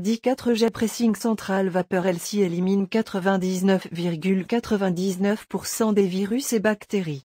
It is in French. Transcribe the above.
Dit 4G Pressing Central Vapeur LC élimine 99,99% des virus et bactéries.